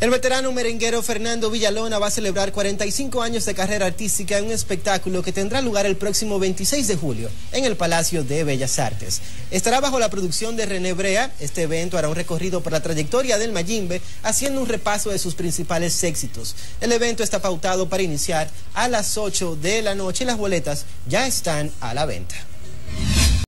El veterano merenguero Fernando Villalona va a celebrar 45 años de carrera artística en un espectáculo que tendrá lugar el próximo 26 de julio en el Palacio de Bellas Artes. Estará bajo la producción de René Brea. Este evento hará un recorrido por la trayectoria del Mayimbe, haciendo un repaso de sus principales éxitos. El evento está pautado para iniciar a las 8 de la noche y las boletas ya están a la venta.